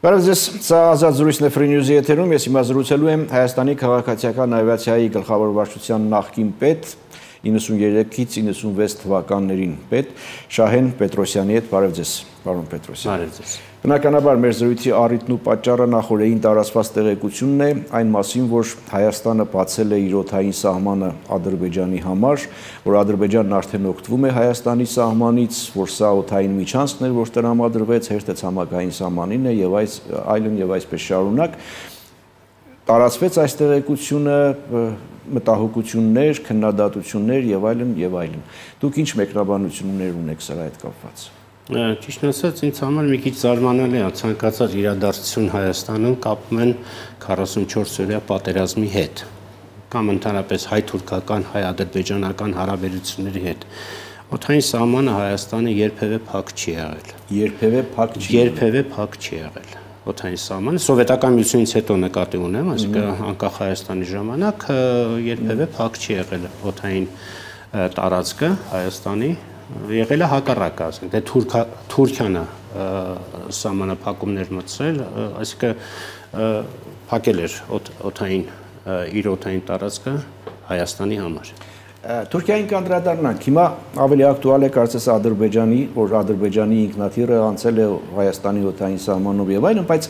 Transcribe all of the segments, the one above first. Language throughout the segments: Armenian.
Բարև ձեզ, սա ազատ զրույցն է Free News-ի եթերում, ես հիմա զրուցելու եմ Հայաստանի քաղաքացիական ավիացիայի գլխավոր վարչության նախկին պետ 93-ից 96 թվականներին պետ Շահեն Պետրոսյանի հետ, բարև ձեզ, պարոն Պետրոսյան։ Բարև ձեզ։ Բնականաբար մեր զրույցի առիթն ու պատճառը նախորդային տարածված տեղեկությունն է այն մասին, որ Հայաստանը բացել է իր օթային սահմանը Ադրբեջանի համար, որ Ադրբեջանն արդեն օգտվում է Հայաստանի սահմանից, որ սա օթային միջանցքն էր, որ տրամադրվեց հերթը ցամաքային սահմանին է եւ այս այլն եւ այսպես շարունակ տարածվեց այս տեղեկությունը մտահոգություններ, քննադատություններ եւ այլն եւ այլն։ Դուք ինչ մեկնաբանություններ ունեք սրա հետ կապված։ Ճիշտ ասած, ինձ համար մի քիչ զարմանալի է ցանկացած իրադարձություն Հայաստանում կապում են 44-օրյա պատերազմի հետ կամ ընդհանրապես հայ-թուրքական, հայ-ադրբեջանական հարաբերությունների հետ։ Օթային սահմանը Հայաստանը երբևէ փակ չի եղել։ Երբևէ փակ չի։ Երբևէ փակ չի եղել օթային սահմանը սովետական միությունից հետո նկատի ունեմ, այսինքն անկախ Հայաստանի ժամանակ երբևէ փակ չի եղել օթային տարածքը Հայաստանի եղել է հակառակը, ասենք, դե Թուրքա Թուրքիանը սահմանափակումներ մտցրել, այսինքն փակել էր օթային իր օթային տարածքը Հայաստանի համար։ Թուրքիային կանդրադառնանք։ Հիմա ավելի ակտուալ է կարծես Ադրբեջանի, որ Ադրբեջանի ինքնաթիռը անցել է Հայաստանի օթային սահմանով եւ այլն, բայց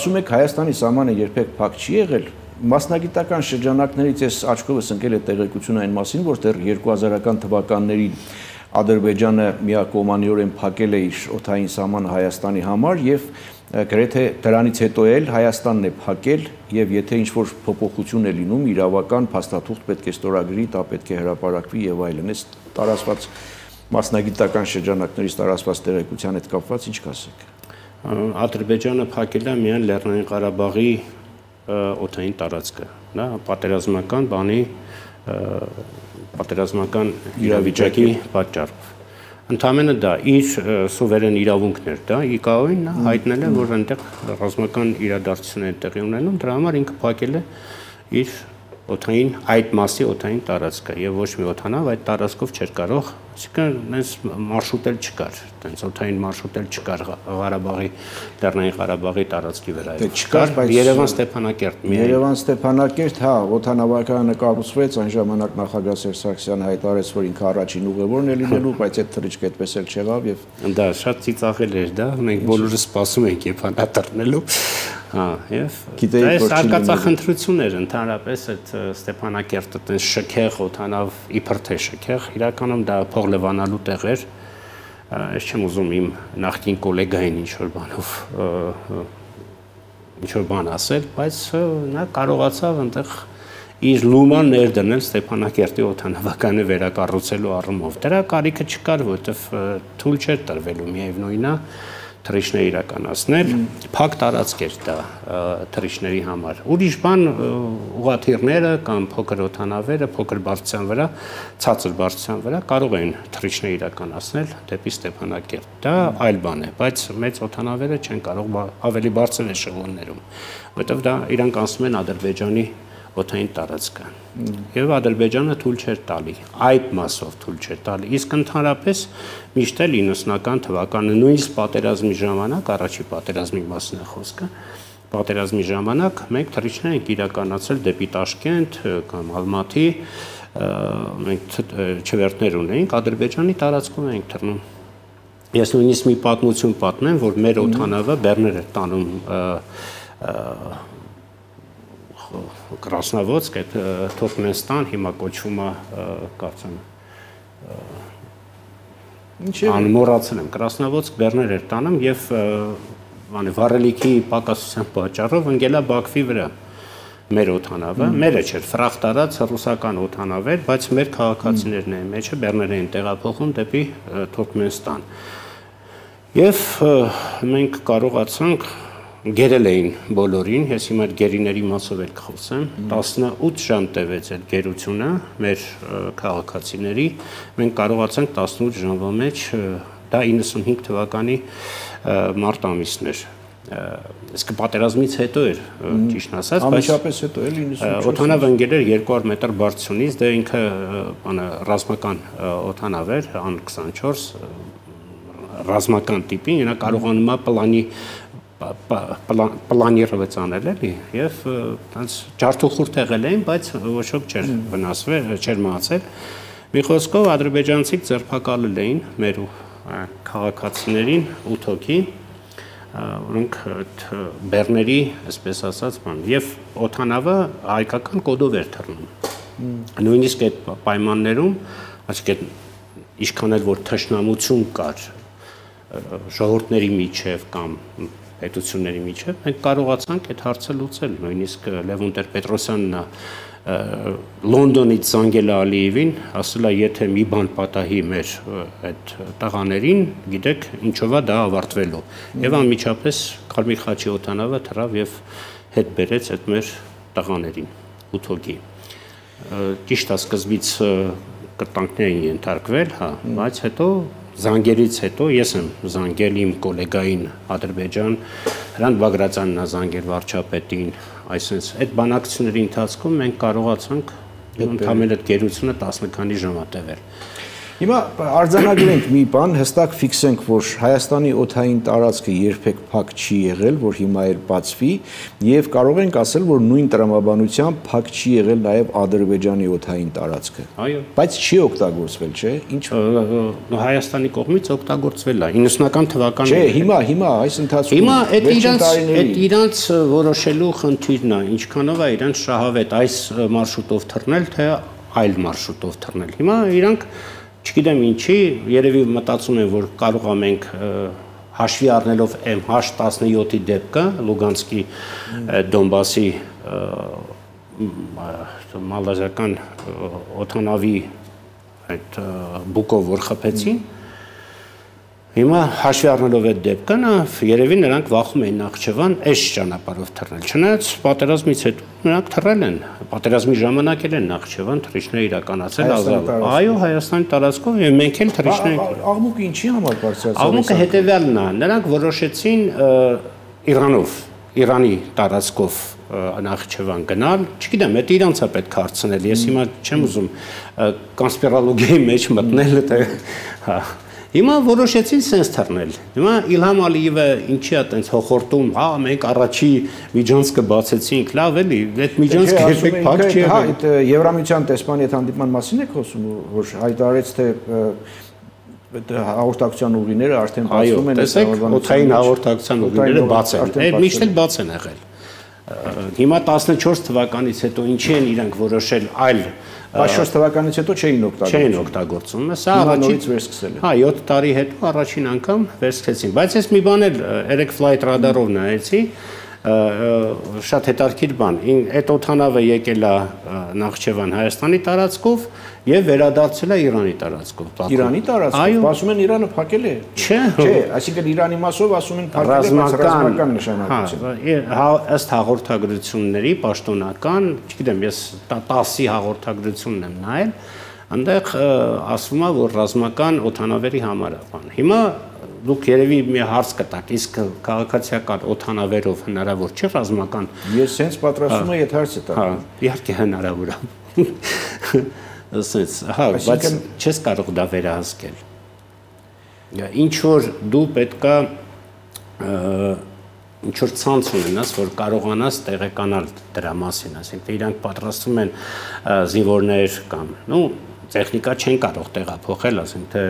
ասում եք Հայաստանի սահմանը երբեք փակ չի եղել, մասնագիտական շրջանակներից ես աչքովս ընկել է տեղեկություն այն մասին, որ դեռ 2000-ական թվականներին Ադրբեջանը միակողմանիորեն փակել է իր օթային սահմանը Հայաստանի համար եւ գրեթե դրանից հետո էլ Հայաստանն է փակել եւ եթե ինչ որ փոփոխություն է լինում իրավական փաստաթուղթ պետք է ստորագրի, դա պետք է հրապարակվի եւ այլն։ Այս տարածված մասնագիտական շրջանակներից տարածված տեղեկության հետ կապված ինչ կասեք։ Ադրբեջանը փակել է միայն Լեռնային Ղարաբաղի օթային տարածքը, նա պատերազմական բանի պատերազմական իրավիճակի պատճառով։ Ընդամենը դա իր սուվերեն իրավունքներ դա ԻԿԱՕ-ին նա հայտնել է, որ այնտեղ ռազմական իրադարձություններ տեղի ունենում, դրա համար ինքը փակել է իր օթային այդ մասի օթային տարածքը եւ ոչ մի օթանավ այդ տարածքով չէր կարող Այսինքն նենց մարշրուտ էլ չկար, տենց օթային մարշրուտ էլ չկար Ղարաբաղի, Լեռնային Ղարաբաղի տարածքի վրա։ Դե չկար, բայց Երևան Ստեփանակերտ Երևան Ստեփանակերտ, հա, օթանավականը կառուցվեց, այն ժամանակ նախագահ Սերժ Սարգսյանը հայտարարեց, որ ինքը առաջին ուղևորն է լինելու, բայց այդ թռիչքը այդպես էլ չեղավ եւ Դա շատ ծիծաղել էր դա, մենք բոլորը սպասում ենք երբ հանդարտռնելու։ Հա, եւ այս արկածախնդրություն էր ընդհանրապես այդ Ստեփանակերտը տես շքեղ օթանավ իբր թե շքեղ, իրականում դա փող լվանալու տեղեր, ես չեմ ուզում իմ նախկին գոլեգային ինչ որ բանով ինչ որ բան ասել, բայց նա կարողացավ այնտեղ իր լուման ներդնել Ստեփանակերտի օթանավականը վերակառուցելու առումով։ Դրա կարիքը չկար, որովհետև թույլ չէր տրվելու միևնույնն է թրիշներ իրականացնել, փակ տարածք էր դա թրիշների համար։ Ուրիշ բան ուղաթիռները կամ փոքր օթանավերը փոքր բարձրության վրա, ցածր բարձրության վրա կարող են թրիշներ իրականացնել դեպի Ստեփանակերտ։ Դա այլ բան է, բայց մեծ օթանավերը չեն կարող ավելի բարձր էշելոններում, որովհետև դա իրանք անցնում են Ադրբեջանի օթային տարածքը։ Եվ Ադրբեջանը թույլ չէր տալի, այդ մասով թույլ չէր տալի։ Իսկ ընդհանրապես միշտ էլ 90-ական թվականը նույնիսկ պատերազմի ժամանակ, առաջի պատերազմի մասն է խոսքը, պատերազմի ժամանակ մենք թռիչներ ենք իրականացել դեպի Տաշկենտ կամ Ալմաթի, մենք չվերթներ ունեինք, Ադրբեջանի տարածքում ենք թռնում։ Ես նույնիսկ մի պատմություն պատմեմ, որ մեր օթանավը Բեռներ էր տանում Կրասնովոցկ, այդ Թուրքմենստան հիմա կոչվում է կարծեմ Ինչի՞ անմոռացել եմ Կրասնովոցկ Բեռներ էր տանում եւ բանի վառելիքի պակասության պատճառով ընկելա Բաքվի վրա մեր օթանավը, մերը չէր, ֆրախտ արած ռուսական օթանավ էր, բայց մեր քաղաքացիներն էին մեջը Բեռներ էին տեղափոխում դեպի Թուրքմենստան։ Եվ մենք կարողացանք գերել էին բոլորին, ես հիմա այդ գերիների մասով էլ կխոսեմ, 18 ժամ տևեց այդ գերությունը մեր քաղաքացիների, մենք կարողացանք 18 ժամվա մեջ դա 95 թվականի մարտ ամիսն էր իսկ պատերազմից հետո էր ճիշտ ասած, բայց ամենապես հետո էլ 94 օթանավը ընկել էր 200 մետր բարձրությունից, դա ինքը բանը ռազմական օթանավ էր, ան 24 ռազմական տիպի, նա կարողանում է պլանի պլանիրված անել էլի եւ տենց ջարդուխուրդ եղել էին, բայց ոչ ոք չէր վնասվել, չէր մահացել։ Մի խոսքով ադրբեջանցիք ձերբակալել էին մեր քաղաքացիներին 8 հոգի, որոնք բեռների, այսպես ասած, բան եւ օթանավը հայկական կոդով էր թռնում։ Նույնիսկ այդ պայմաններում, այդ ինչքան էլ որ թշնամություն կար ժողովուրդների միջև կամ պետությունների միջև մենք կարողացանք այդ հարցը լուծել նույնիսկ Լևոն Տեր-Պետրոսյանն Լոնդոնից զանգել Ալիևին, ասել է, եթե մի բան պատահի մեր այդ տղաներին, գիտեք, ինչով է դա ավարտվելու։ Եվ անմիջապես Կարմիր խաչի օտանավը թռավ եւ հետ բերեց այդ մեր տղաներին, ութոքի։ Ճիշտ է, սկզբից կտանքներ էին ենթարկվել, հա, բայց հետո զանգերից հետո ես եմ զանգել իմ գոլեգային Ադրբեջան Հրանտ Բագրատյանն ա զանգել վարչապետին, այսինքն այդ բանակցությունների ընթացքում մենք կարողացանք ընդհանրապես այդ գերությունը 10 քանի ժամ տևել։ Հիմա արձանագրենք մի բան, հստակ ֆիքսենք, որ Հայաստանի օթային տարածքը երբեք փակ չի եղել, որ հիմա էլ բացվի, եւ կարող ենք ասել, որ նույն տրամաբանությամբ փակ չի եղել նաեւ Ադրբեջանի օթային տարածքը։ Այո։ Բայց չի օգտագործվել, չէ՞։ Ինչ Հայաստանի կողմից օգտագործվել է 90-ական թվականներին։ Չէ, հիմա, հիմա այս ընթացքում Հիմա այդ իրանց այդ իրանց որոշելու խնդիրն է, ինչքանով է իրանց շահավետ այս մարշրուտով թռնել, թե այլ մարշրուտով թռնել։ Հիմա իրանք Չգիտեմ ինչի, երևի մտածում եմ, որ կարող է մենք հաշվի առնելով MH17-ի դեպքը Լուգանսկի Դոնբասի մալազական օթանավի այդ բուկով որ խփեցին, Հիմա հաշվի առնելով այդ դեպքը, նա երևի նրանք վախում էին Նախճեվան այս ճանապարհով թռնել։ Չնայած պատերազմից հետո նրանք թռել են, պատերազմի ժամանակ էլ են Նախճեվան թռիչներ իրականացել ազատ։ Այո, Հայաստանի տարածքով եւ մենք էլ թռիչներ։ Աղմուկը ինչի համար բարձրացավ։ Աղմուկը հետեւյալն է, նրանք որոշեցին Իրանով, Իրանի տարածքով Նախճեվան գնալ, չգիտեմ, դա իրանց է պետք հարցնել։ Ես հիմա չեմ ուզում կոնսպիրոլոգիայի մեջ մտնել, թե հա Հիմա որոշեցին սենց թռնել։ Հիմա Իլհամ Ալիևը ինչի է տենց հոխորտում, հա, մենք առաջի միջանցքը բացեցինք, լավ էլի, այդ միջանցքը երբեք փակ չի եղել։ Հա, այդ Եվրամիության տեսփանի այդ հանդիպման մասին եք խոսում, որ հայտարարեց թե այդ հաղորդակցության ուղիները արդեն բացվում են։ Այո, տեսեք, օթային հաղորդակցության ուղիները բաց են։ Այդ միշտ էլ բաց են եղել։ Հիմա 14 թվականից հետո ինչի են իրանք որոշել այլ Բայց 4 թվականից հետո չէին օգտագործում։ Չէին օգտագործում։ Սա առաջին վերսկսել է։ Հա, 7 տարի հետո առաջին անգամ վերսկսեցին։ Բայց ես մի բան էլ երեք flight radar-ով նայեցի, շատ հետարքիր բան։ Այդ օթանավը եկել է Նախճեվան Հայաստանի տարածքով եւ վերադարձել է Իրանի տարածքով։ Իրանի տարածքով։ Ասում են Իրանը փակել է։ Չէ, չէ, այսինքն Իրանի մասով ասում են փակել է ռազմական նշանակություն։ Հա, ըստ հաղորդագրությունների պաշտոնական, չգիտեմ, ես 10-ի հաղորդագրությունն եմ նայել, այնտեղ ասվում է, որ ռազմական օթանավերի համար է բան։ Հիմա դուք երևի մի հարց կտաք, իսկ քաղաքացիական օթանավերով հնարավոր չէ ռազմական։ Ես հենց պատրաստում եմ այդ հարցը տալ։ Հա, իհարկե հնարավոր է։ Ասես, հա, բայց չես կարող դա վերահսկել։ Ինչ որ դու պետքա ինչ որ ցանց ունենաս, որ կարողանաս տեղեկանալ դրա մասին, ասենք իրանք պատրաստում են զինվորներ կամ, նու, տեխնիկա չեն կարող տեղափոխել, ասենք թե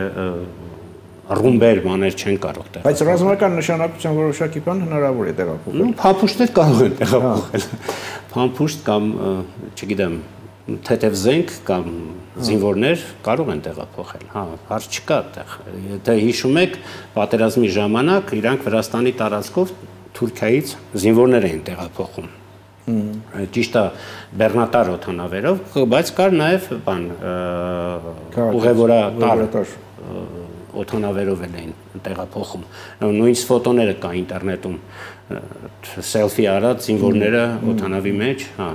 ռումբեր բաներ չեն կարող տեղափոխել։ Բայց ռազմական նշանակության որոշակի բան հնարավոր է տեղափոխել։ Փամփուշտներ կարող են տեղափոխել։ Փամփուշտ կամ, չգիտեմ, թեթև զենք կամ զինվորներ կարող են տեղափոխել։ Հա, հարց չկա այդտեղ։ Եթե հիշում եք, պատերազմի ժամանակ իրանք Վրաստանի տարածքով Թուրքիայից զինվորներ էին տեղափոխում ճիշտ է բեռնատար օթանավերով, բայց կար նաև բան ուղևորատար օթանավերով էին տեղափոխում։ Նույն ֆոտոները կա ինտերնետում սելֆի արած զինվորները օթանավի մեջ, հա։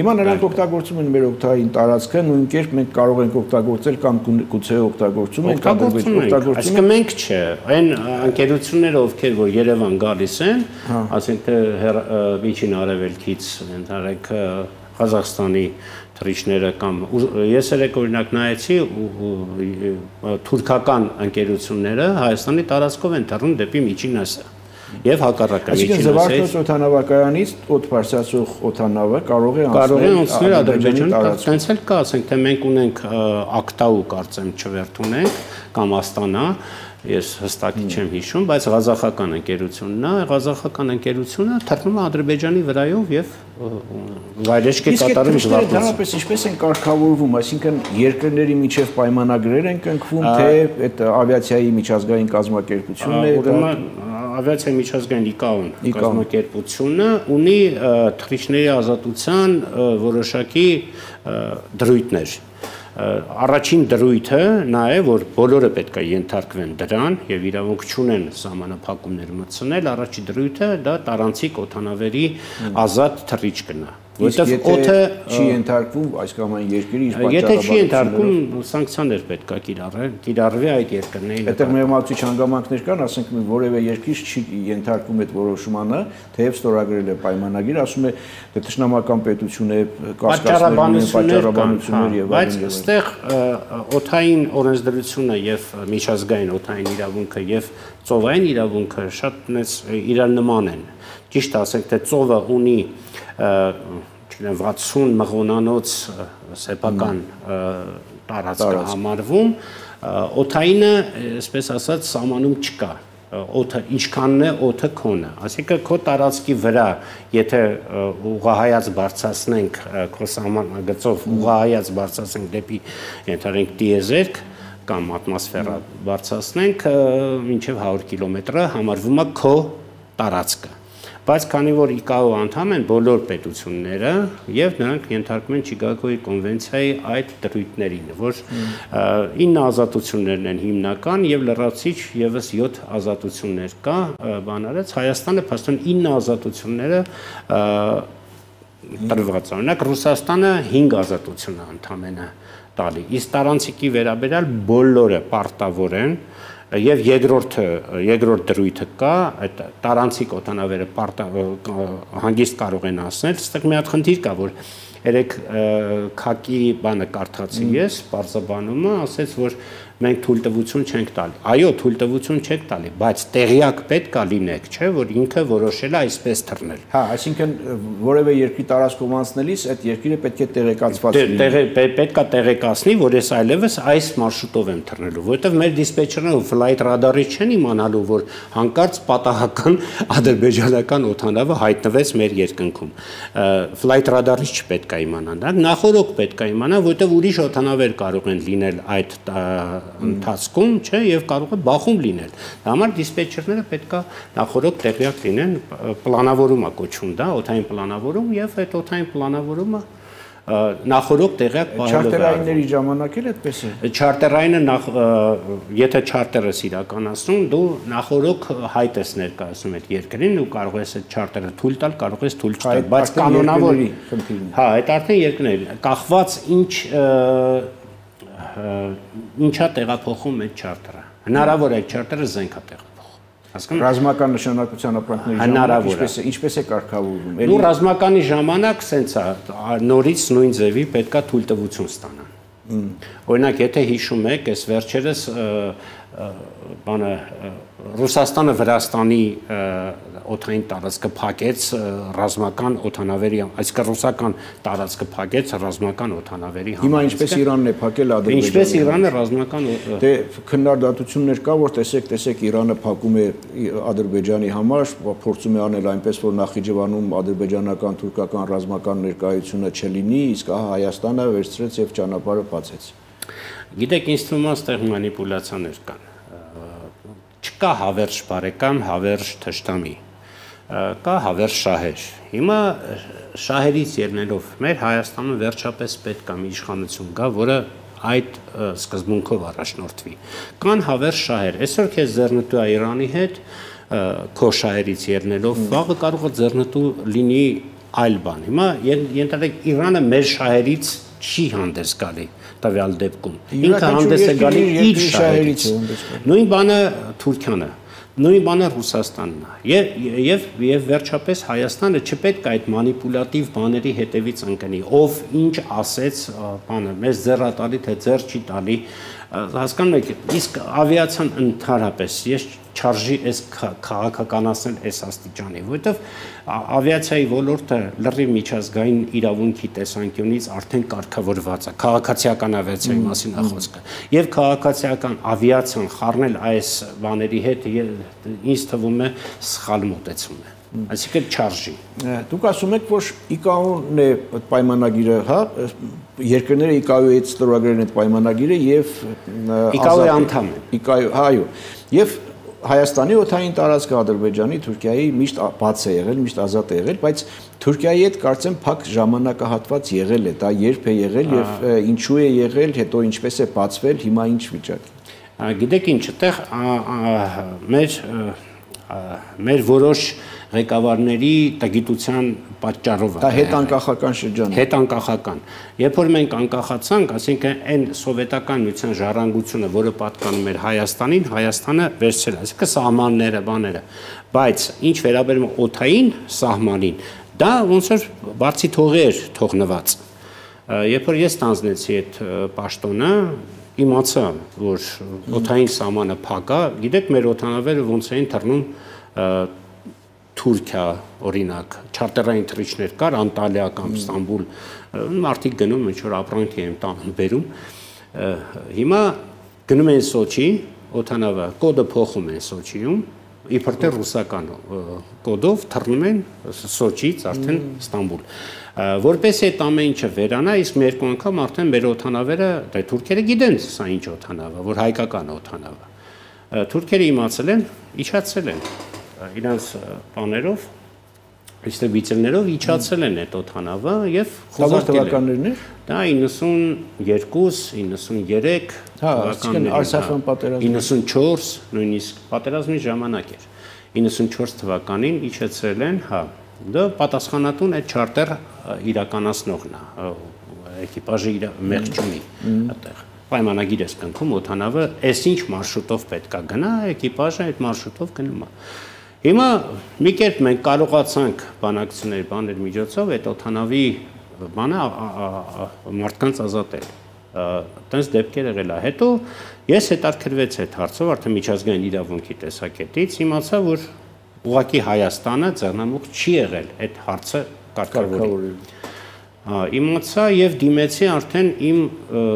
Հիմա նրանք օգտագործում են մեր օգտային տարածքը, նույն կերպ մենք կարող ենք օգտագործել կամ գուցե օգտագործում ենք օգտագործում ենք։ Այսինքն մենք չէ, այն ընկերությունները, ովքեր որ Երևան գալիս են, հա։ ասենք թե միջին արևելքից, ընդհանրեք Ղազախստանի թրիչները կամ ես երեք օրինակ նայեցի թուրքական ընկերությունները Հայաստանի տարածքով են թռնում դեպի Միջին Ասիա։ եւ հակառակը Այսինքն Զվարթնոց օթանավակայանից օդ բարձրացող օթանավը կարող է կարող է անցնել Ադրբեջանի տարածք։ Տենց էլ կա, ասենք թե մենք ունենք Ակտաու կարծեմ չվերթ ունենք կամ Աստանա, ես հստակ չեմ հիշում, բայց ղազախական ընկերությունն է, ղազախական ընկերությունը թռնում է Ադրբեջանի վրայով եւ վայրեջք է կատարում զվարթնոցը։ Դրանպես ինչպես են կարգավորվում, այսինքն երկրների միջև պայմանագրեր են կնքվում, թե այդ ավիացիայի միջազգային կազմակերպությունն է, ուրեմն ավիացիայի միջազգային ԻԿԱ-ն կազմակերպությունը ունի թռիչքների ազատության որոշակի դրույթներ առաջին դրույթը նա է, որ բոլորը պետք է ենթարկվեն դրան եւ իրավունք չունեն սահմանափակումներ մտցնել, առաջի դրույթը դա տարանցիկ օթանավերի ազատ թռիչքն է որովհետև օդը չի ենթարկվում այս կամ այն երկրի իր պատճառաբանություններով։ Եթե չի ենթարկվում, սանկցիաներ պետք է կիրառել, կիրառվի այդ երկրների։ Այդտեղ մեղմացուցիչ հանգամանքներ կան, ասենք որևէ երկիր չի ենթարկվում այդ որոշմանը, թեև ստորագրել է պայմանագիր, ասում է դե ճշնամական պետություն է, կասկածներ, պատճառաբանություններ եւ այլն։ Բայց այստեղ օթային օրենսդրությունը եւ միջազգային օթային իրավունքը եւ ծովային իրավունքը շատ մեծ իրար նման են։ Ճիշտ ասենք, թե ծովը ունի չգիտեմ 60 մղոնանոց սեփական տարածք համարվում, օթայինը, այսպես ասած, սահմանում չկա օթը ինչքանն է օթը քոնը ասիկա քո տարածքի վրա եթե ուղահայաց բարձրացնենք քո սահման գծով ուղահայաց բարձրացնենք դեպի ենթարենք տիեզերք կամ ատմոսֆերա բարձրացնենք մինչև 100 կիլոմետրը համարվում է քո տարածքը բայց քանի որ ԻԿԱՕ անդամ են բոլոր պետությունները եւ նրանք ենթարկվում են Չիգագոյի կոնվենցիայի այդ դրույթներին, որ 9 ազատություններն են հիմնական եւ լրացիչ եւս 7 ազատություններ կա բանարեց Հայաստանը փաստորեն 9 ազատությունները տրված Օրինակ Ռուսաստանը 5 ազատություն է ընդամենը տալի։ Իսկ տարանցիկի վերաբերյալ բոլորը պարտավոր են եւ երկրորդը երկրորդ դրույթը կա այդ տարանցիկ օտանավերը հանգիստ կարող են ասնել այստեղ մի հատ խնդիր կա որ երեք քակի բանը կարդացի ես բարձաբանումը ասեց որ մենք թույլտվություն չենք տալի։ Այո, թույլտվություն չեք տալի, բայց տեղյակ պետք է լինեք, չէ, որ ինքը որոշել է այսպես թռնել։ Հա, այսինքն որևէ երկրի տարածքով անցնելիս այդ երկիրը պետք է տեղեկացված լինի։ Տեղը պետք է տեղեկացնի, որ ես այլևս այս մարշրուտով եմ թռնելու, որովհետև մեր դիսպեչերները ֆլայթ ռադարից չեն իմանալու, որ հանկարծ պատահական ադրբեջանական օթանավը հայտնվեց մեր երկնքում։ Ֆլայթ ռադարից չպետք է իմանան, դա նախորոք պետք է իմանան, որովհետև ուրիշ օթանավեր կարող են լինել այդ ընթացքում, չէ, եւ կարող է բախում լինել։ Դա համար դիսպեչերները պետքա նախորոք տեղյակ լինեն, պլանավորում է կոչվում դա, օթային պլանավորում եւ այդ օթային պլանավորումը նախորոք տեղյակ պահելով չարտերայինների ժամանակ էլ այդպես է չարտերայինը նախ եթե չարտերը իրականացնում դու նախորոք հայտ ես ներկայացնում այդ երկրին ու կարող ես այդ չարտերը թույլ տալ կարող ես թույլ չտալ բայց կանոնավոր հա այդ արդեն երկրների կախված ինչ ինչա տեղափոխում այդ չարտերը։ Հնարավոր է չարտերը զենքա տեղափոխում։ Հասկանում ռազմական նշանակության ապրանքների ժամանակ ինչպես է ինչպես է կարգավորվում։ Ու ռազմականի ժամանակ սենց է նորից նույն ձևի պետքա թույլտվություն ստանան։ Օրինակ, եթե հիշում եք, այս վերջերս բանը Ռուսաստանը Վրաստանի օթային տարածքը փակեց ռազմական օթանավերի, այսինքն ռուսական տարածքը փակեց ռազմական օթանավերի համար։ Հիմա ինչպես Իրանն է փակել Ադրբեջանը։ Ինչպես Իրանը ռազմական Դե քննադատություններ կա, որ տեսեք, տեսեք Իրանը փակում է Ադրբեջանի համար, փորձում է անել այնպես, որ Նախիջևանում ադրբեջանական թուրքական ռազմական ներկայությունը չլինի, իսկ ահա Հայաստանը վերցրեց եւ ճանապարհը բացեց։ Գիտեք, ինձ թվում է, այստեղ մանիպուլյացիաներ կան չկա հավերժ բարեկամ, հավերժ թշտամի կա հավերժ շահեր։ Հիմա շահերից ելնելով մեր Հայաստանում վերջապես պետք է մի իշխանություն գա, որը այդ սկզբունքով առաջնորդվի։ Կան հավերժ շահեր։ Այսօր քեզ ձեռնտու է Իրանի հետ քո շահերից ելնելով, վաղը կարող է ձեռնտու լինի այլ բան։ Հիմա ենթադրեք Իրանը մեր շահերից չի հանդես գալի տվյալ դեպքում։ Ինքը հանդես է գալի իր շահերից։ Նույն բանը Թուրքիանը նույն բանը Ռուսաստանն է։ Եվ եւ եւ վերջապես Հայաստանը չպետք է այդ մանիպուլատիվ բաների հետևից ընկնի։ Ով ինչ ասեց, բանը մեզ ձեռատալի թե ձեռ չի տալի հասկանում եք, իսկ ավիացիան ընդհանրապես ես չարժի այս քաղաքականացնել այս աստիճանի, որովհետև ավիացիայի ոլորտը լրիվ միջազգային իրավունքի տեսանկյունից արդեն կարգավորված է, քաղաքացիական ավիացիայի մասին է խոսքը։ Եւ քաղաքացիական ավիացիան խառնել այս բաների հետ ինձ թվում է սխալ մոտեցում է այսինքն չարժի։ Դուք ասում եք, որ ICAO-ն է պայմանագիրը, հա, երկրները ICAO-ի հետ ստորագրել են այդ պայմանագիրը եւ ICAO-ի անդամ են։ ICAO, հա, այո։ Եվ Հայաստանի օթային տարածքը Ադրբեջանի, Թուրքիայի միշտ բաց է եղել, միշտ ազատ է եղել, բայց Թուրքիայի հետ կարծեմ փակ ժամանակահատված եղել է, դա երբ է եղել եւ ինչու է եղել, հետո ինչպես է բացվել, հիմա ինչ վիճակ է։ Գիտեք ինչ, այդտեղ մեր մեր որոշ ղեկավարների տգիտության պատճառով է։ Դա հետանկախական շրջան է։ Հետանկախական։ Երբ որ մենք անկախացանք, ասինքն այն սովետական միության ժառանգությունը, որը պատկանում էր Հայաստանին, Հայաստանը վերցրել, այսինքն սահմանները, բաները։ Բայց ինչ վերաբերում օթային սահմանին, դա ոնց որ բարձի թողեր թողնված։ Երբ որ ես տանձնեցի այդ պաշտոնը, իմացա, որ օթային սահմանը փակ է, գիտեք, մեր օթանավերը ոնց էին թռնում Թուրքիա, օրինակ, չարտերային թռիչքներ կար Անտալիա կամ Ստամբուլ, մարդիկ գնում ինչ որ ապրանքի են տանում բերում։ Հիմա գնում են Սոչի, օթանավը կոդը փոխում են Սոչիում, իբր թե ռուսական կոդով թռնում են Սոչից արդեն Ստամբուլ։ Որպես այդ ամեն ինչը վերանա, իսկ մի երկու անգամ արդեն մեր օթանավերը, դե թուրքերը գիտեն սա ինչ օթանավ է, որ հայկական օթանավ է։ Թուրքերը իմացել են, իջացել են իրանց բաներով դիստրիբյուցիաներով իջացել են այդ օթանավը եւ խոզարկել են։ Դա 92, 93 հա, այսինքն Արցախյան պատերազմը 94, նույնիսկ պատերազմի ժամանակ էր։ 94 թվականին իջեցրել են, հա, դա պատասխանատուն այդ չարտեր իրականացնողն է, էկիպաժի իր մեղջունի այդտեղ պայմանագիր ես կնքում օթանավը այսինչ մարշրուտով պետքա գնա, էկիպաժը այդ մարշրուտով գնում է։ Հիմա մի կերպ մենք կարողացանք բանակցությունների բաներ միջոցով այդ օթանավի բանը մարդկանց ազատել տենց դեպքեր եղել է։ Հետո ես հետարքրվեց այդ հարցով արդեն միջազգային իրավունքի տեսակետից, իմացա, որ ուղղակի Հայաստանը ձեռնամուխ չի եղել այդ հարցը կարգավորել իմացա եւ դիմեցի արդեն իմ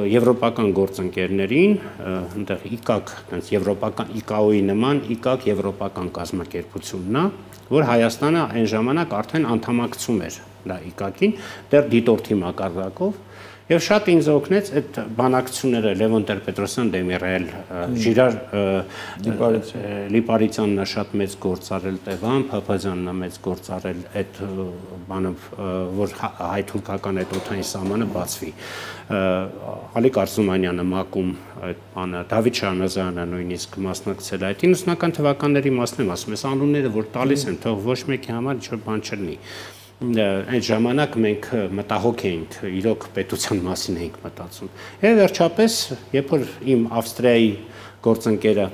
եվրոպական գործընկերներին, այնտեղ ICAC, այնց եվրոպական ICAO-ի նման ICAC եվրոպական կազմակերպությունն է, որ Հայաստանը այն ժամանակ արդեն անդամակցում էր դա ICAC-ին, դեռ դիտորդի մակարդակով Եվ շատ ինձ օգնեց այդ բանակցությունները Լևոն Տեր-Պետրոսյան Դեմիրել, Ժիրար Լիպարիցյանն շատ մեծ գործ արել Տևան, Փափազյանն մեծ գործ արել այդ բանով, որ հայ-թուրքական այդ օթային սահմանը բացվի։ Ալիկ Արզումանյանը մակում այդ բանը, Դավիթ Շանազյանը նույնիսկ մասնակցել այդ 90-ական թվականների մասն եմ ասում, այս անունները որ տալիս են, թող ոչ մեկի համար ինչ-որ բան չլինի այդ ժամանակ մենք մտահոգ էինք, իրոք պետության մասին էինք մտածում։ Եվ վերջապես, երբ որ իմ Ավստրիայի գործընկերը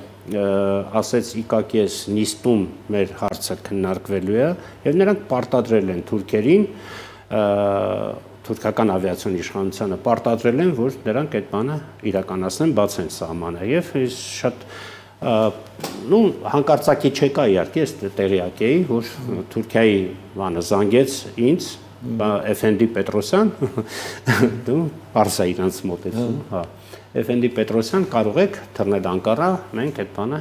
ասեց իկակես նիստում մեր հարցը քննարկվելու է եւ նրանք պարտադրել են թուրքերին թուրքական ավիացիոն իշխանությանը պարտադրել են որ նրանք այդ բանը իրականացնեն բացեն սահմանը եւ շատ նու հանկարծակի չեկա իհարկե, ես տեղյակ էի, որ Թուրքիայի բանը զանգեց ինձ, Էֆենդի Պետրոսյան, դու parsa իրանց մոտեցում, հա։ Էֆենդի Պետրոսյան կարող եք թռնել Անկարա, մենք այդ բանը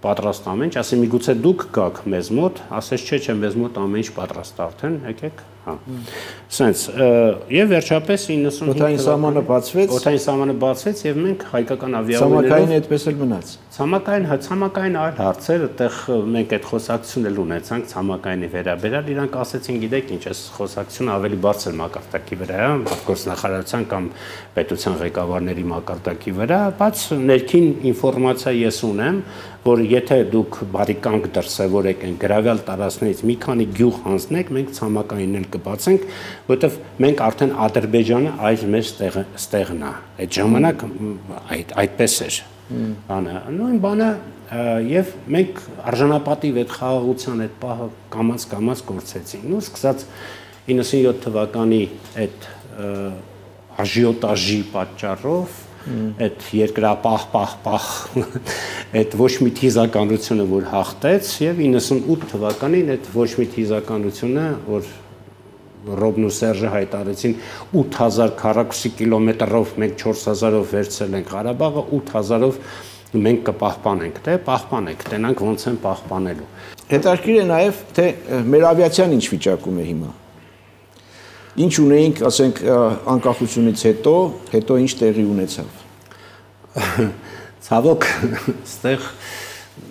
պատրաստ ամեն ինչ, ասի միգուցե դուք գաք մեզ մոտ, ասես չէ, չէ, մեզ մոտ ամեն ինչ պատրաստ արդեն, եկեք, հա։ Սենց, եւ վերջապես 95 Օթային սահմանը բացվեց։ Օթային սահմանը բացվեց եւ մենք հայկական ավիաուներով Ցամաքային այդպես էլ մնաց։ Ցամաքային, հա, ցամաքային այլ հարցեր, այդտեղ մենք այդ խոսակցությունն էլ ունեցանք ցամաքայինի վերաբերյալ, իրանք ասեցին, գիտեք ինչ, այս խոսակցությունը ավելի բարձր մակարդակի վրա է, գործնախարարության կամ պետության ղեկավարների մակարդակի վրա, բայց ներքին ինֆորմացիա ես ունեմ, որ եթե դուք բարիկանք դրսևորեք են գրավյալ տարածքներից մի քանի գյուղ հանձնեք, մենք ցամաքային էլ կբացենք, որովհետև մենք արդեն Ադրբեջանը այլ մեր ստեղն է։ Այդ ժամանակ այդ այդպես էր բանը նույն բանը եւ մենք արժանապատիվ այդ խաղաղության այդ պահը կամած կամած գործեցինք նու սկսած 97 թվականի այդ աժիոտաժի պատճառով այդ երկրապահ պահ պահ այդ ոչ մի թիզականությունը որ հաղթեց եւ 98 թվականին այդ ոչ մի թիզականությունը որ Ռոբն ու Սերժը հայտարարեցին 8000 քառակուսի կիլոմետրով մենք 4000-ով վերցել ենք Ղարաբաղը 8000-ով մենք կպահպանենք, թե պահպանենք, տենանք ոնց են պահպանելու։ Հետաքրքիր է նաև թե մեր ավիացիան ինչ վիճակում է հիմա։ Ինչ ունեինք, ասենք, անկախությունից հետո, հետո ինչ տեղի ունեցավ։ Ցավոք, ստեղ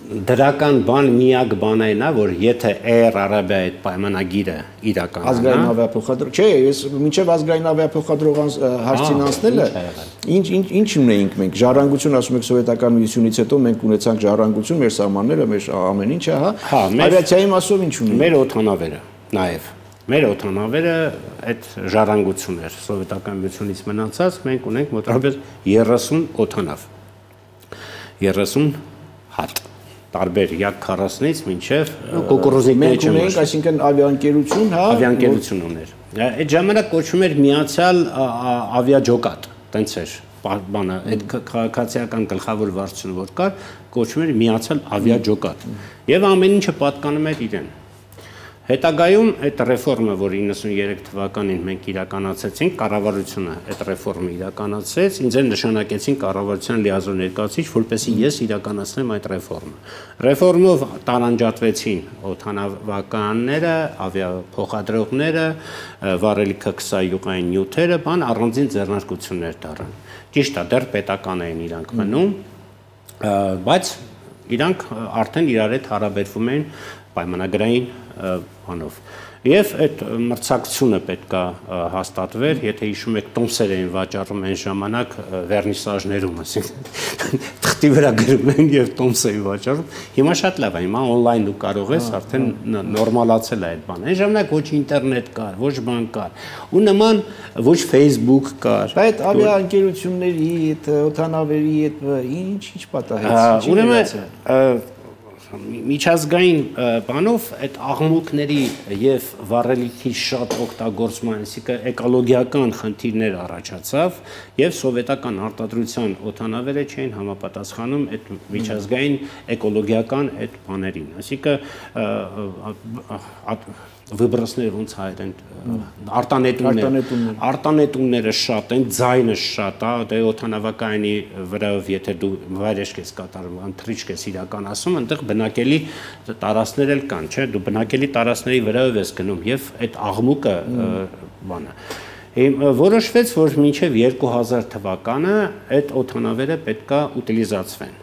դրական բան միակ բան այն է, որ եթե Air Arabia այդ պայմանագիրը իրականանա, ազգային ավիափոխադրող, չէ, ես մինչև ազգային ավիափոխադրող հարցին անցնելը, ինչ ինչ ինչ ունեինք մենք, ժառանգություն ասում եք սովետական միությունից հետո մենք ունեցանք ժառանգություն, մեր սահմանները, մեր ամեն ինչը, հա։ ավիացիայի մասով ինչ ունեինք։ Մեր օթանավերը, նաև. Մեր օթանավերը այդ ժառանգություն էր սովետական միությունից մնացած, մենք ունենք մոտավորապես 30 օթանավ։ 30 հատ տարբեր յակ 40-ից մինչև կոկորոզիկների չեմ ունենք, այսինքն ավիաընկերություն, հա, ավիաընկերություն ուներ։ Այդ ժամանակ կոչվում էր Միացյալ ավիաջոկատ, տենց էր բանը, այդ քաղաքացիական գլխավոր վարչությունը որ կար, կոչվում էր Միացյալ ավիաջոկատ։ Եվ ամեն ինչը պատկանում էր իրեն։ Հետագայում այդ ռեֆորմը, որ 93 թվականին մենք իրականացեցինք, կառավարությունը այդ ռեֆորմը իրականացրեց, ինձ են նշանակեցին կառավարության լիազոր ներկայացիչ, որպեսզի ես իրականացնեմ այդ ռեֆորմը։ Ռեֆորմով տարանջատվեցին օթանավականները, ավիափոխադրողները, վառելիքը քսայյուղային նյութերը, բան առանձին ձեռնարկություններ դառան։ Ճիշտ է, դեռ պետական էին իրանք մնում, բայց իրանք արդեն իրար հետ հարաբերվում էին պայմանագրային բանով։ Եւ այդ մրցակցությունը պետքա հաստատվեր, եթե հիշում եք, տոմսեր էին վաճառում այն ժամանակ վերնիսաժներում, ասենք թղթի վրա գրում են եւ տոմս էին վաճառում։ Հիմա շատ լավ է, հիմա on-line դու կարող ես արդեն նորմալացել է այդ բանը։ Այն ժամանակ ոչ ինտերնետ կար, ոչ բան կար։ Ու նման ոչ Facebook կար։ Այդ ավիաընկերությունների, այդ օթանավերի այդ ինչ ինչ պատահեց։ Ուրեմն միջազգային բանով այդ աղմուկների եւ վառելիքի շատ օգտագործման, այսինքն էկոլոգիական խնդիրներ առաջացավ եւ սովետական արտադրության օթանավերը չէին համապատասխանում այդ միջազգային էկոլոգիական այդ բաներին։ Այսինքն վիբրացները ոնց հայերեն արտանետումներ արտանետումները շատ են ձայնը շատ է դե օթանավակայանի վրայով եթե դու վայրեջք ես կատարում անթրիչք ես իրականացում այնտեղ բնակելի տարածքներ էլ կան չէ դու բնակելի տարածքների վրայով ես գնում եւ այդ աղմուկը բանը որոշվեց որ մինչև 2000 թվականը այդ օթանավերը պետքա ուտիլիզացվեն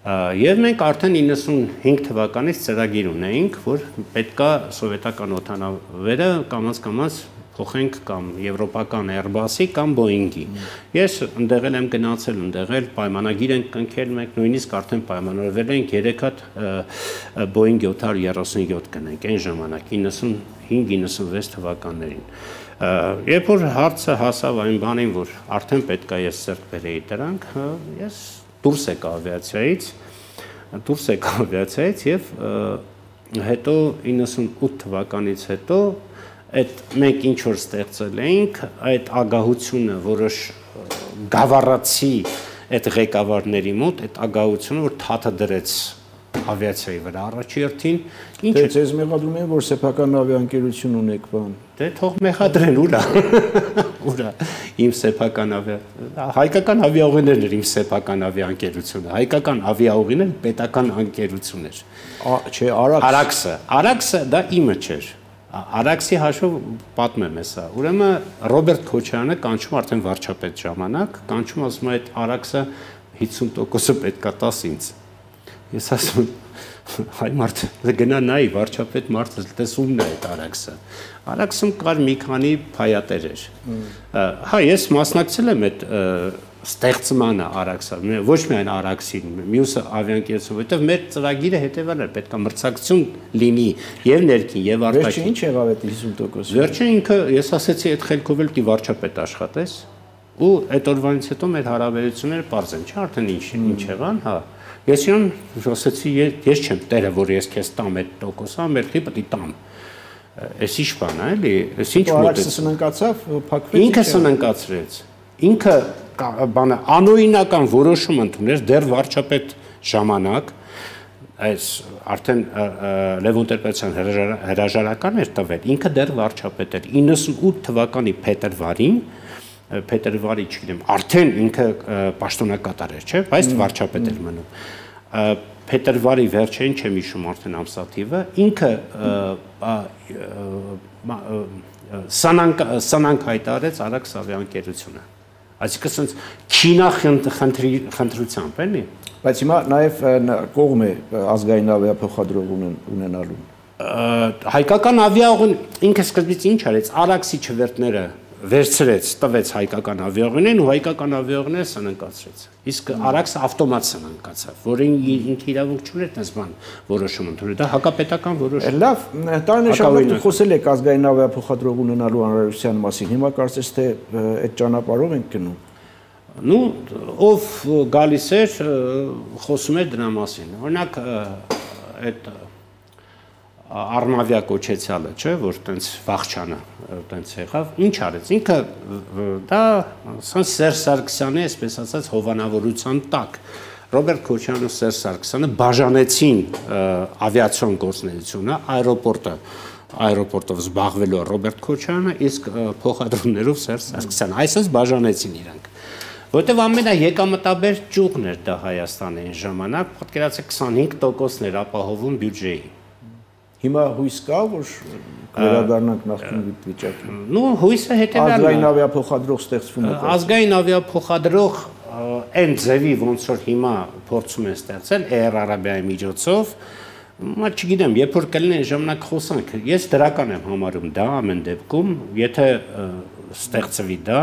Եվ մենք արդեն 95 թվականից ծրագիր ունեինք, որ պետքա սովետական օթանավերը կամաց-կամաց փոխենք կամ եվրոպական Airbus-ի կամ Boeing-ի։ Ես ընդեղ եմ գնացել, ընդեղ էլ պայմանագիր ենք կնքել մենք, նույնիսկ արդեն պայմանավորվել ենք 3 հատ Boeing 737 կնենք այն ժամանակ 95-96 թվականներին։ Երբ որ հարցը հասավ այն բանին, որ արդեն պետքա ես ծրկ բերեի դրանք, ես դուրս եկա ավիացիայից, դուրս եկա ավիացիայից եւ հետո 98 թվականից հետո այդ մենք ինչ որ ստեղծել էինք, այդ ագահությունը որոշ գավառացի այդ ղեկավարների մոտ այդ ագահությունը որ թաթը դրեց ավիացիայի վրա առաջերտին ինչը ցեզ մեղադրում են որ սեփական ավիաընկերություն ունեք բան դե թող մեղադրեն ուրա ուրա իմ սեփական ավիա հայկական ավիաուղիներն էր իմ սեփական ավիաընկերությունը հայկական ավիաուղիներ պետական անկերություն էր չէ արաքս արաքսը արաքսը դա իմը չէր Արաքսի հաշվով պատմեմ հեսա։ Ուրեմն Ռոբերտ Քոչյանը կանչում արդեն վարչապետ ժամանակ, կանչում ասում է այդ Արաքսը 50%-ը պետքա տաս ինձ։ Ես ասում հայ մարդ գնա նայի վարչապետ մարդը տեսումն է այդ արաքսը արաքսում կար մի քանի փայատերեր հա ես մասնակցել եմ այդ ստեղծմանը արաքսա ոչ միայն արաքսին մյուսը ավիանկերություն որովհետև մեր ծրագիրը հետևալ էր պետքա մրցակցություն լինի եւ ներքին եւ արտաքին վերջը ինչ եղավ այդ 50% վերջը ինքը ես ասացի այդ խելքով էլ դի վարչապետ աշխատես ու այդ օրվանից հետո մեր հարաբերությունները པարզ են չէ արդեն ինչ ինչ եղան հա Ես իրան ասացի, ես չեմ տերը, որ ես քեզ տամ այդ տոկոսը, մերթի պետք է տամ։ Էս ի՞նչ բան է, էլի, էս ի՞նչ մոտ է։ Սնանկացավ, փակվեց։ Ինքը սնանկացրեց։ Ինքը բանը անօրինական որոշում ընդուներ դեռ վարչապետ ժամանակ այս արդեն Լևոն Տեր-Պետրոսյան հրաժարական էր տվել ինքը դեռ վարչապետ էր 98 թվականի փետրվարին փետրվարի, չգիտեմ, արդեն ինքը պաշտոնակատար էր, չէ՞, բայց վարչապետ էր մնում փետրվարի վերջին չեմ հիշում արդեն ամսաթիվը ինքը սանանք սանանք հայտարարեց Արաքս Ավիաընկերությունը այսինքն sense քինա խնդրությամբ էլի բայց հիմա նաև կողմ է ազգային ավիափոխադրող ունենալու հայկական ավիաուղին ինքը սկզբից ինչ արեց Արաքսի չվերտները վերցրեց, տվեց հայկական ավիողներին ու հայկական ավիողները սնանկացրեց։ Իսկ Արաքսը ավտոմատ սնանկացավ, որին ինքը իրավունք չուներ այդպես բան որոշում ընդունել։ Դա հակապետական որոշում։ Լավ, շարունակ խոսել եք ազգային ավիափոխադրող ունենալու անհրաժեշտության մասին։ Հիմա կարծես թե այդ ճանապարհով ենք գնում։ Ну, ով գալիս էր, խոսում էր դրա մասին։ Օրինակ այդ Արմավիա կոչեցյալը, չէ, որ տենց վախճանը տենց եղավ, ինչ արեց։ Ինքը դա սա Սերժ Սարգսյանի, այսպես ասած, հովանավորության տակ Ռոբերտ Քոչյանը Սերժ Սարգսյանը բաժանեցին ավիացիոն գործնեությունը, աերոպորտը աերոպորտով զբաղվելու Ռոբերտ Քոչյանը, իսկ փոխադրումներով Սերժ Սարգսյանը։ Այսպես բաժանեցին իրենք։ Որտեվ ամենաեկամտաբեր ճյուղն էր դա Հայաստանի այն ժամանակ, պատկերացեք 25%-ներ ապահովում բյուջեի Հիմա հույս կա, որ վերադառնանք նախկին վիճակին։ Ну, հույսը հետեւյալն է։ Ազգային ավիափոխադրող ստեղծվում է։ Ազգային ավիափոխադրող այն ձևի ոնց որ հիմա փորձում են ստեղծել Air Arabia-ի միջոցով, Մա չգիտեմ, երբ որ կլինի ժամանակ խոսանք, ես դրական եմ համարում դա ամեն դեպքում, եթե ստեղծվի դա,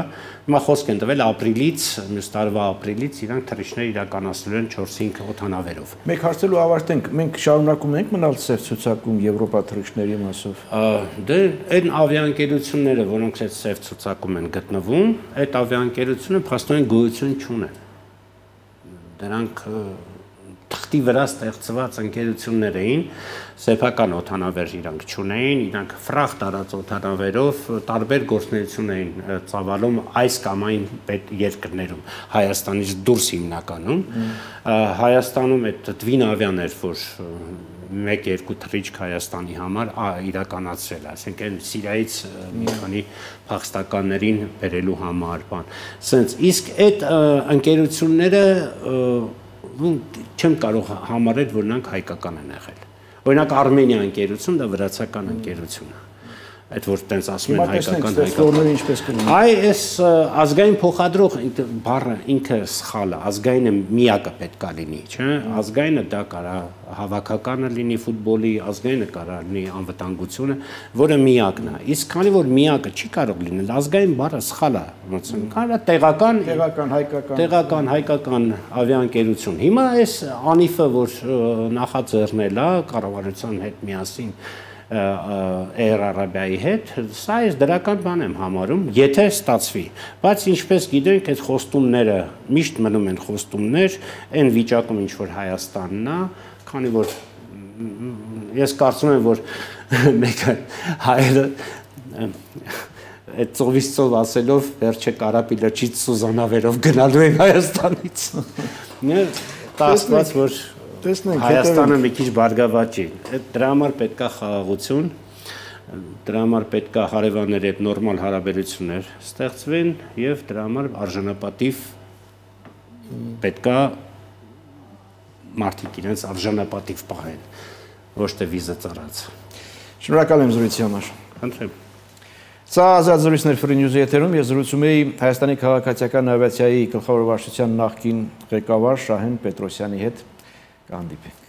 հիմա խոսք են տվել ապրիլից, մյուս տարվա ապրիլից իրանք թռիչներ իրականացնելու են 4-5 օթանավերով։ Մեկ հարցելու ավարտենք, մենք շարունակում ենք մնալ ծեր ցուցակում Եվրոպա թռիչների մասով։ Դե այն ավիաընկերությունները, որոնք այդ ծեր ցուցակում են գտնվում, այդ ավիաընկերությունը փաստորեն գոյություն չունեն։ Դրանք թղթի վրա ստեղծված ընկերություններ էին, սեփական օթանավեր իրանք ճունեին, իրանք ֆրախ տարած օթանավերով տարբեր գործունեություն էին ծավալում այս կամ այն երկրներում, Հայաստանից դուրս հիմնականում։ Հայաստանում այդ Twin Avian-եր, որ 1-2 թռիչք Հայաստանի համար իրականացրել, այսինքն Սիրիայից մի քանի փախստականներին բերելու համար, բան։ Սենց իսկ այդ ընկերությունները չեմ կարող համարել, որ նրանք հայկական են եղել։ Օրինակ Արմենիա ընկերություն դա վրացական ընկերություն է այդ որ տենց ասում են հայկական հայկական ինչպես կլինի այ այս ազգային փոխադրող բառը ինքը սխալ է ազգայինը միակը պետքա լինի չէ ազգայինը դա կարա հավաքականը լինի ֆուտբոլի ազգայինը կարա լինի անվտանգությունը որը միակն է իսկ քանի որ միակը չի կարող լինել ազգային բառը սխալ է ոնց կարա տեղական տեղական հայկական տեղական հայկական ավիաընկերություն հիմա այս անիֆը որ նախաձեռնել է կառավարության հետ միասին Air Arabia-ի հետ, սա ես դրական բան եմ համարում, եթե ստացվի։ Բայց ինչպես գիտենք, այդ խոստումները միշտ մնում են խոստումներ, այն վիճակում ինչ որ Հայաստանն է, քանի որ ես կարծում եմ, որ մեկը հայերը այդ ծովից ծով ասելով վերջը կարապի լճից Սուզանավերով գնալու են Հայաստանից։ Դա աստված որ տեսնենք Հայաստանը մի քիչ բարգավաճի։ Այդ դրա համար պետքա խաղաղություն, դրա համար պետքա հարևանների հետ նորմալ հարաբերություններ ստեղծվեն եւ դրա համար արժանապատիվ պետքա մարդիկ իրենց արժանապատիվ պահեն, ոչ թե վիզա ծառած։ Շնորհակալ եմ զրույցի համար։ Խնդրեմ։ Սա ազատ զրույցներ Free News-ի եթերում ես զրուցում էի Հայաստանի քաղաքացիական ավիացիայի գլխավոր վարչության նախկին ղեկավար Շահեն Պետրոսյանի հետ կհանդիպենք